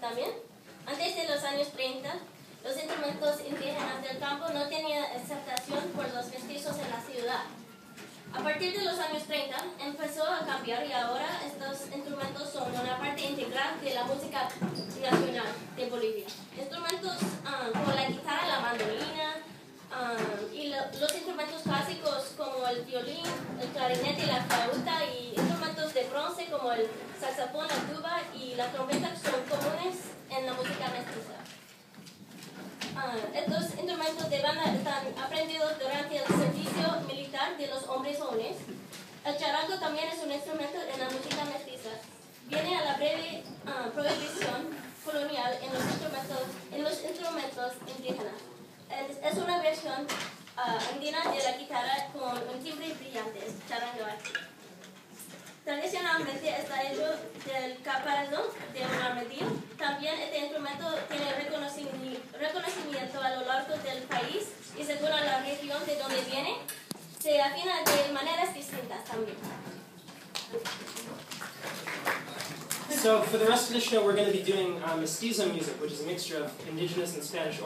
también. Antes de los años 30, los instrumentos indígenas del campo no tenían aceptación por los mestizos en la ciudad. A partir de los años 30 empezó a cambiar y ahora estos instrumentos son una parte integral de la música nacional de Bolivia. Instrumentos ah, como la guitarra, la mandolina ah, y los instrumentos clásicos como el violín, el clarinete la flauta y como el saxofón, la tuba y la trompeta son comunes en la música mestiza. Ah, estos instrumentos de banda están aprendidos durante el servicio militar de los hombres jóvenes. El charango también es un instrumento en la música mestiza. Viene a la breve uh, prohibición colonial en los instrumentos, en los instrumentos indígenas. Es, es una versión andina de la guitarra Tradicionalmente está hecho del caparazón de un armadillo. También este instrumento tiene reconocimiento a lo largo del país y según la región de donde viene, se afina de maneras distintas también. So for the rest of the show, we're going to be doing uh, mestizo music, which is a mixture of indigenous and Spanish